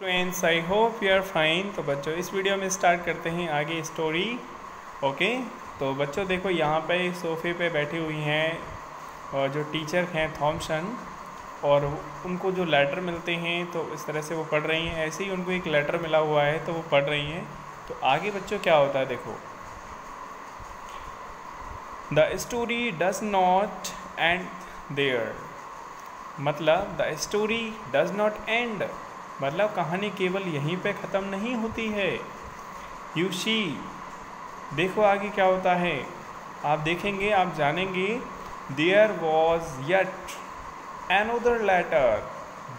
Friends I hope you are fine तो बच्चों, इस वीडियो में स्टार्ट करते हैं आगे स्टोरी ओके तो बच्चों, देखो यहाँ पे सोफ़े पे बैठी हुई हैं, और जो टीचर हैं थॉमसन और उनको जो लेटर मिलते हैं तो इस तरह से वो पढ़ रही हैं। ऐसे ही उनको एक लेटर मिला हुआ है तो वो पढ़ रही हैं। तो आगे बच्चों, क्या होता है, देखो। The story does not end there मतलब the story does not end मतलब कहानी केवल यहीं पे ख़त्म नहीं होती है। यू शी देखो आगे क्या होता है। आप देखेंगे, आप जानेंगे there was yet an another letter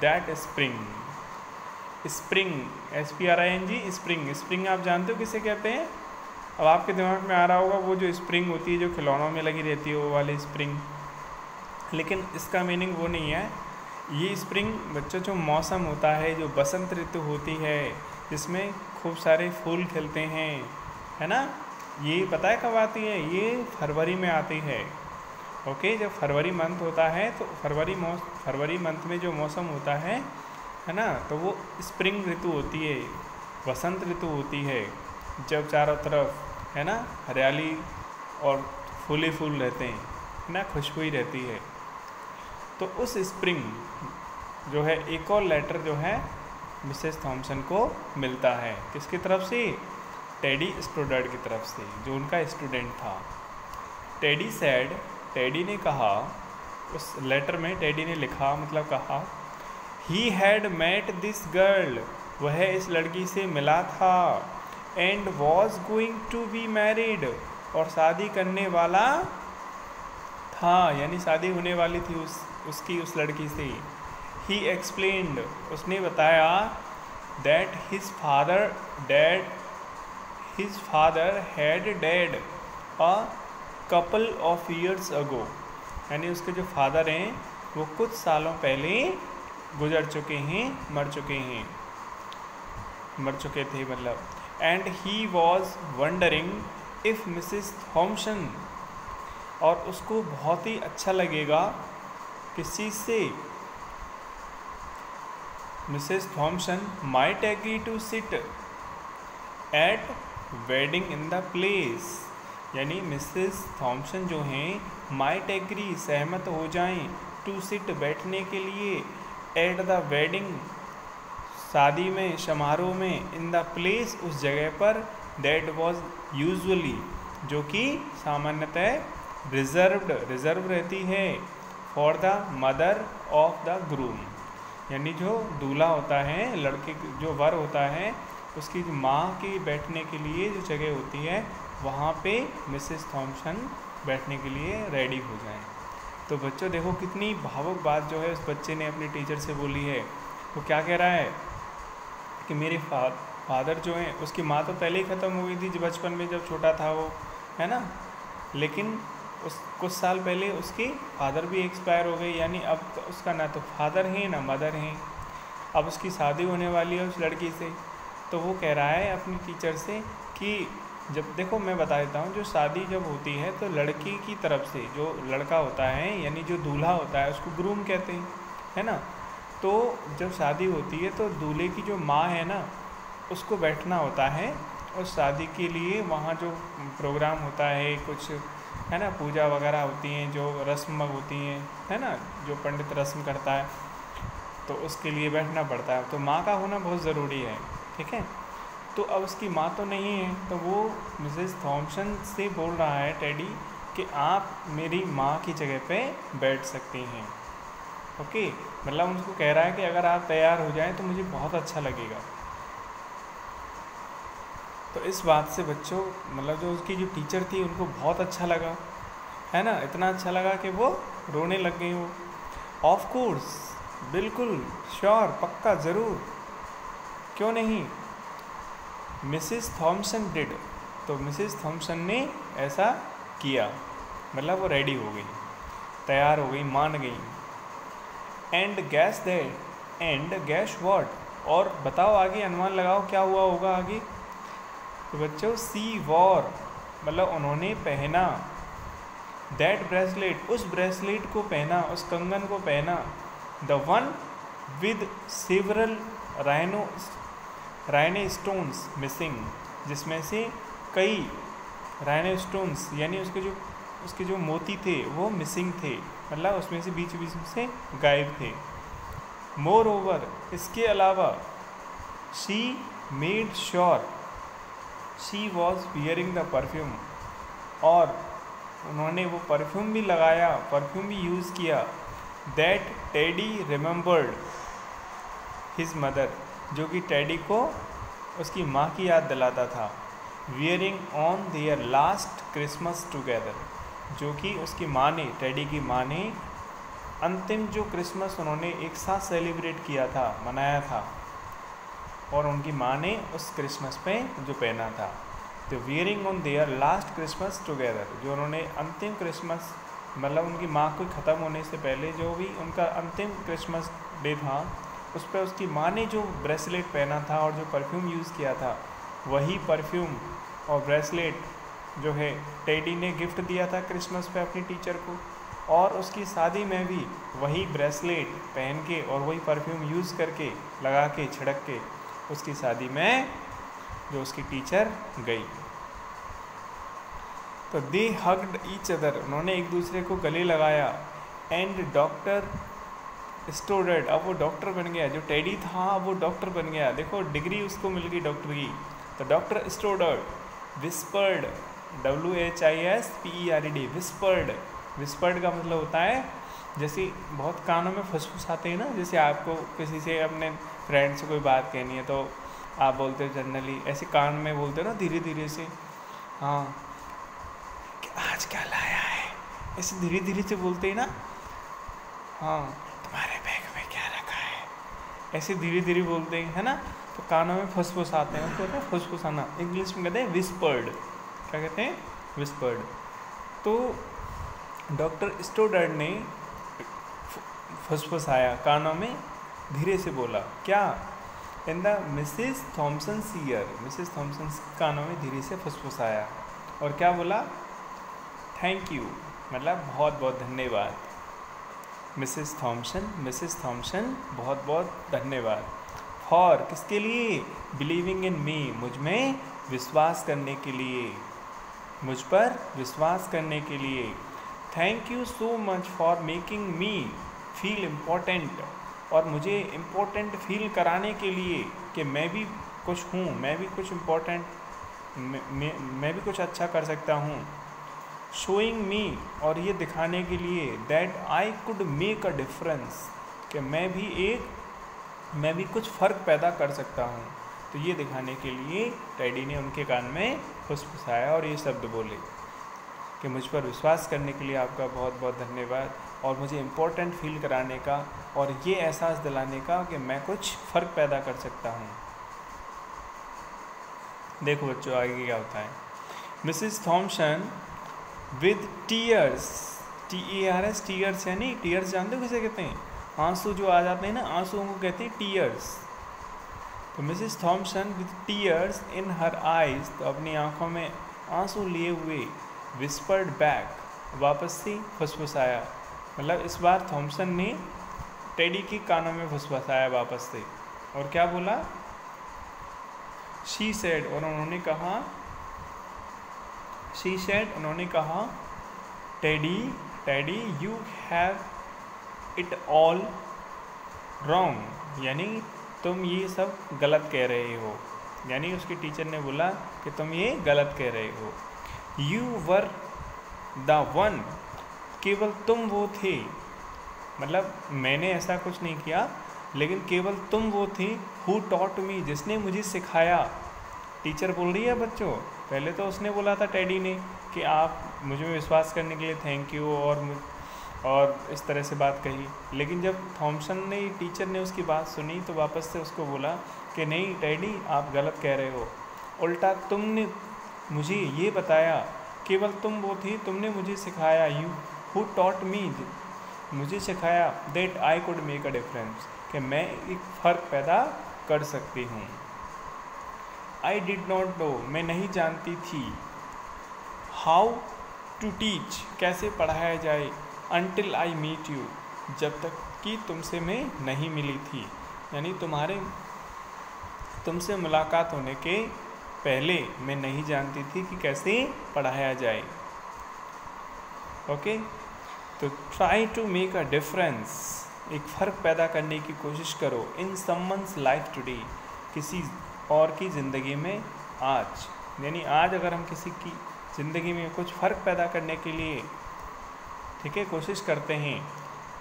that spring spring S P R I N G spring spring आप जानते हो किसे कहते हैं? अब आपके दिमाग में आ रहा होगा, वो जो स्प्रिंग होती है, जो खिलौनों में लगी रहती है, वो वाली स्प्रिंग लेकिन इसका मीनिंग वो नहीं है। ये स्प्रिंग बच्चों, जो मौसम होता है, जो बसंत ऋतु होती है, जिसमें खूब सारे फूल खिलते हैं, है ना? ये पता है कब आती है? ये फरवरी में आती है। ओके, जब फरवरी मंथ होता है तो फरवरी फरवरी मंथ में जो मौसम होता है है ना? तो वो स्प्रिंग ऋतु होती है वसंत ऋतु होती है, जब चारों तरफ़, है ना? हरियाली और फूले फूल रहते है ना? खुशबू ही रहती है। तो उस स्प्रिंग जो है, एक और लेटर जो है मिसेस थॉमसन को मिलता है। किसकी तरफ़ से? टेडी स्टूडेंट की तरफ़ से, जो उनका स्टूडेंट था। टेडी सैड टेडी ने कहा, उस लेटर में टेडी ने लिखा मतलब कहा he had met this girl वह इस लड़की से मिला था and was going to be married और शादी करने वाला था, यानी शादी होने वाली थी उस उसकी उस लड़की से। ही एक्सप्लेन्ड उसने बताया that his father died his father had died a couple of years ago यानी उसके जो फादर हैं, वो कुछ सालों पहले गुजर चुके हैं, मर चुके हैं। मर चुके थे मतलब। And he was wondering if Mrs Thompson और उसको बहुत ही अच्छा लगेगा किस से? Mrs Thompson might agree to sit at wedding in the place. यानी मिसेस थॉमसन जो हैं माइट एग्री सहमत हो जाएँ टू सिट बैठने के लिए एट द वेडिंग शादी में, समारोह में इन द प्लेस उस जगह पर। दैट वॉज़ यूजली जो कि सामान्यतः रिजर्व्ड रिज़र्व रहती है। For the mother of the groom यानी जो दूल्हा होता है, लड़के जो वर होता है, उसकी माँ की बैठने के लिए जो जगह होती है, वहाँ पे मिसेस थॉमसन बैठने के लिए रेडी हो जाएँ। तो बच्चों देखो कितनी भावुक बात जो है उस बच्चे ने अपने टीचर से बोली है। वो क्या कह रहा है? कि मेरे फा, फादर जो हैं, उसकी माँ तो पहले ही ख़त्म हो गई थी बचपन में जब छोटा था वो, है ना? लेकिन उस, कुछ साल पहले उसके फादर भी एक्सपायर हो गए यानी अब तो उसका ना तो फादर है, ना मदर हैं। अब उसकी शादी होने वाली है उस लड़की से। तो वो कह रहा है अपनी टीचर से कि जब, देखो मैं बता देता हूँ, जो शादी जब होती है तो लड़की की तरफ़ से जो लड़का होता है, यानी जो दूल्हा होता है, उसको ग्रूम कहते हैं, है ना? तो जब शादी होती है तो दूल्हे की जो माँ है ना, उसको बैठना होता है और शादी के लिए वहाँ जो प्रोग्राम होता है, कुछ है ना, पूजा वगैरह होती हैं, जो रस्म होती हैं, है ना, जो पंडित रस्म करता है तो उसके लिए बैठना पड़ता है। तो माँ का होना बहुत ज़रूरी है, ठीक है? तो अब उसकी माँ तो नहीं है तो वो मिसेस थॉमसन से बोल रहा है, टेडी, कि आप मेरी माँ की जगह पे बैठ सकती हैं। ओके? मतलब उनको कह रहा है कि अगर आप तैयार हो जाएँ तो मुझे बहुत अच्छा लगेगा। तो इस बात से बच्चों मतलब जो उसकी जो टीचर थी, उनको बहुत अच्छा लगा। है ना? इतना अच्छा लगा कि वो रोने लग गई वो। ऑफ़ कोर्स बिल्कुल श्योर पक्का, ज़रूर। क्यों नहीं? मिसिस थॉमसन डिड तो मिसिस थॉमसन ने ऐसा किया। मतलब वो रेडी हो गई। तैयार हो गई, मान गई। And guess that and guess what और बताओ आगे, अनुमान लगाओ, क्या हुआ होगा आगे? तो बच्चों सी वॉर मतलब उन्होंने पहना। दैट ब्रेसलेट उस ब्रेसलेट को पहना, उस कंगन को पहना। The one with several rhino rhinestones missing जिसमें से कई राइने स्टोन्स यानी उसके जो उसके जो मोती थे, वो मिसिंग थे। मतलब उसमें से बीच बीच से गायब थे। मोर ओवर इसके अलावा she made sure she was wearing the perfume और उन्होंने वो परफ्यूम भी लगाया परफ्यूम भी यूज़ किया। That Teddy remembered his mother जो कि टेडी को उसकी माँ की याद दिलाता था। Wearing on their last Christmas together जो कि उसकी माँ ने टेडी की माँ ने अंतिम जो क्रिसमस उन्होंने एक साथ सेलिब्रेट किया था, मनाया था। और उनकी माँ ने उस क्रिसमस पे जो पहना था। तो wearing on their last Christmas together जो उन्होंने अंतिम क्रिसमस मतलब उनकी माँ को ख़त्म होने से पहले जो भी उनका अंतिम क्रिसमस डे था, उस पर उसकी माँ ने जो ब्रेसलेट पहना था और जो परफ्यूम यूज़ किया था, वही परफ्यूम और ब्रेसलेट जो है टेडी ने गिफ्ट दिया था क्रिसमस पे अपनी टीचर को। और उसकी शादी में भी वही ब्रेसलेट पहन के और वही परफ्यूम यूज़ करके, लगा के, छिड़क के उसकी शादी में जो उसकी टीचर गई। तो दे हग्ड ईच अदर उन्होंने एक दूसरे को गले लगाया। एंड डॉक्टर स्टोडेड अब वो डॉक्टर बन गया। जो टेडी था, अब वो डॉक्टर बन गया। देखो डिग्री उसको मिल गई डॉक्टर की। तो doctor Stoddard whispered W H I S P E R E D whispered whispered का मतलब होता है, जैसे बहुत कानों में फुसफुस आते हैं ना, जैसे आपको किसी से अपने फ्रेंड से कोई बात कहनी है तो आप बोलते हो जनरली ऐसे कान में बोलते हो ना धीरे धीरे से। हाँ। कि आज क्या लाया है? ऐसे धीरे धीरे से बोलते हैं ना। हाँ। तुम्हारे बैग में क्या रखा है? ऐसे धीरे धीरे बोलते हैं, है ना? तो कानों में फुसफुस आते हैं उसको कहते हैं फुसफुस आना इंग्लिश में कहते हैं विस्पर्ड क्या कहते हैं? विस्पर्ड तो डॉक्टर स्टोडर्ड ने फुसफुसाया कानों में। धीरे से बोला, क्या? द मिसिस थॉमसन सीयर। मिसिस थॉमसन कानों में धीरे से फुसफुसाया और क्या बोला, थैंक यू। मतलब बहुत बहुत धन्यवाद। मिसिस थॉमसन मिसिस थॉमसन, बहुत बहुत धन्यवाद। फॉर किसके लिए? बिलीविंग इन मी, मुझमें विश्वास करने के लिए। मुझ पर विश्वास करने के लिए। Thank you so much for making me feel important. और मुझे इम्पोर्टेंट फील कराने के लिए कि मैं भी कुछ हूँ मैं भी कुछ इम्पोर्टेंट मैं, मैं भी कुछ अच्छा कर सकता हूँ। शोइंग मी और ये दिखाने के लिए that I could make a difference कि मैं भी एक मैं भी कुछ फ़र्क पैदा कर सकता हूँ। तो ये दिखाने के लिए टैडी ने उनके कान में फुसफुसाया और ये शब्द बोले। कि मुझ पर विश्वास करने के लिए आपका बहुत बहुत धन्यवाद। और मुझे इम्पोर्टेंट फील कराने का और ये एहसास दिलाने का कि मैं कुछ फ़र्क पैदा कर सकता हूँ। देखो बच्चों, आगे क्या होता है। Mrs Thompson with tears T A R S tears यानी टीयर्स जानते हो किसे कहते हैं? आँसू जो आ जाते हैं ना आंसुओं को कहते हैं टीयर्स तो Mrs Thompson with tears in her eyes तो अपनी आँखों में आँसू लिए हुए विस्पर्ड बैक वापस से फुसफुसाया। मतलब इस बार थॉमसन ने टेडी के कानों में फुसफुसाया वापस से। और क्या बोला? शी सेड और उन्होंने कहा शी सेड उन्होंने कहा Teddy Teddy you have it all wrong यानी तुम ये सब गलत कह रहे हो। यानी उसके टीचर ने बोला कि तुम ये गलत कह रहे हो। यू वर द वन केवल तुम वो थे। मतलब मैंने ऐसा कुछ नहीं किया, लेकिन केवल तुम वो थे हु टॉट मी जिसने मुझे सिखाया। टीचर बोल रही है बच्चों, पहले तो उसने बोला था टैडी ने कि आप मुझे विश्वास करने के लिए थैंक यू और और इस तरह से बात कही। लेकिन जब थॉमसन ने, टीचर ने उसकी बात सुनी तो वापस से उसको बोला कि नहीं, टैडी, आप गलत कह रहे हो। उल्टा तुमने मुझे ये बताया, केवल तुम वो थी, तुमने मुझे सिखाया यू हु टॉट मी मुझे सिखाया that I could make a difference कि मैं एक फ़र्क पैदा कर सकती हूँ। आई डिड नॉट नो मैं नहीं जानती थी हाउ टू टीच कैसे पढ़ाया जाए अनटिल आई मीट यू जब तक कि तुमसे मैं नहीं मिली थी। यानी तुम्हारे, तुमसे मुलाकात होने के पहले मैं नहीं जानती थी कि कैसे पढ़ाया जाए। ओके तो try to make a difference एक फ़र्क पैदा करने की कोशिश करो इन समवंस लाइफ टुडे किसी और की ज़िंदगी में आज। यानी आज अगर हम किसी की ज़िंदगी में कुछ फ़र्क पैदा करने के लिए, ठीक है, कोशिश करते हैं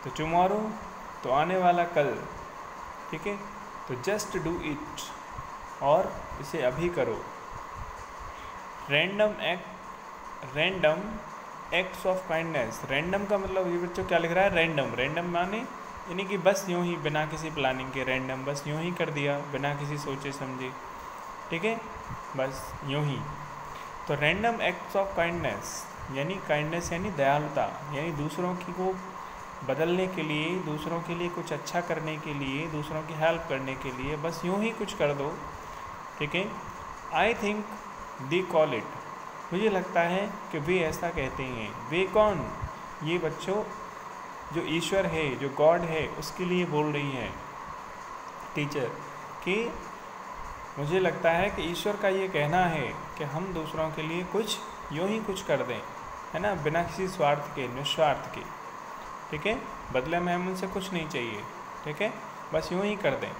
तो टमोरो तो आने वाला कल, ठीक है तो जस्ट डू इट और इसे अभी करो। Random act random acts of kindness random का मतलब ये बच्चों क्या लिख रहा है? रैंडम रैंडम माने यानी कि बस यूँ ही, बिना किसी प्लानिंग के रैंडम बस यूँ ही कर दिया, बिना किसी सोचे समझे। ठीक है? बस यूँ ही। तो रैंडम एक्ट्स ऑफ़ काइंडनेस यानी काइंडनेस यानी दयालुता, यानी दूसरों की को बदलने के लिए, दूसरों के लिए कुछ अच्छा करने के लिए, दूसरों की हेल्प करने के लिए बस यूँ ही कुछ कर दो। ठीक है? I think the call it मुझे लगता है कि वे ऐसा कहते हैं। वे कौन? ये बच्चों, जो ईश्वर है, जो गॉड है, उसके लिए बोल रही हैं। टीचर, कि मुझे लगता है कि ईश्वर का ये कहना है कि हम दूसरों के लिए कुछ, यूँ ही कुछ कर दें, है ना? बिना किसी स्वार्थ के, निस्वार्थ के। ठीक है? बदले में हम उनसे कुछ नहीं चाहिए। ठीक है? बस यूँ ही कर दें।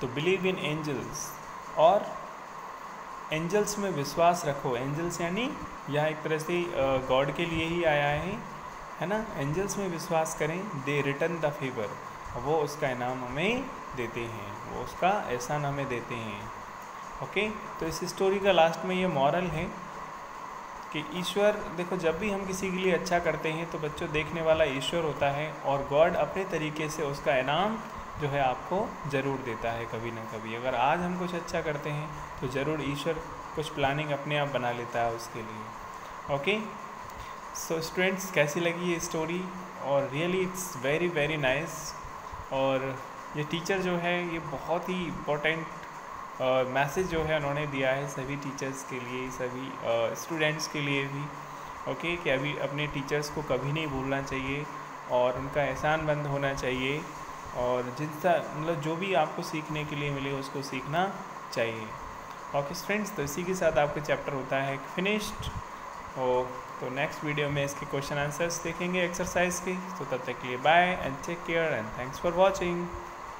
तो बिलीव इन एंजल्स और एंजल्स में विश्वास रखो। एंजल्स यानी यह एक तरह से गॉड के लिए ही आया है है ना? एंजल्स में विश्वास करें दे रिटर्न द फेवर वो उसका इनाम हमें देते हैं। वो उसका एहसान हमें देते हैं। ओके तो इस स्टोरी का लास्ट में ये मॉरल है कि ईश्वर, देखो, जब भी हम किसी के लिए अच्छा करते हैं तो बच्चों, देखने वाला ईश्वर होता है और गॉड अपने तरीके से उसका इनाम जो है आपको ज़रूर देता है कभी ना कभी। अगर आज हम कुछ अच्छा करते हैं तो ज़रूर ईश्वर कुछ प्लानिंग अपने आप बना लेता है उसके लिए। ओके सो स्टूडेंट्स कैसी लगी ये स्टोरी और really it's very very nice और ये टीचर जो है ये बहुत ही इम्पोर्टेंट मैसेज जो है उन्होंने दिया है सभी टीचर्स के लिए सभी स्टूडेंट्स के लिए भी। ओके okay, कि अभी अपने टीचर्स को कभी नहीं भूलना चाहिए और उनका एहसान बंद होना चाहिए। और जिनका मतलब जो भी आपको सीखने के लिए मिले उसको सीखना चाहिए। ओके फ्रेंड्स तो इसी के साथ आपका चैप्टर होता है फिनिश्ड और तो नेक्स्ट वीडियो में इसके क्वेश्चन आंसर्स देखेंगे एक्सरसाइज के। तो तब तक के लिए bye and take care and thanks for watching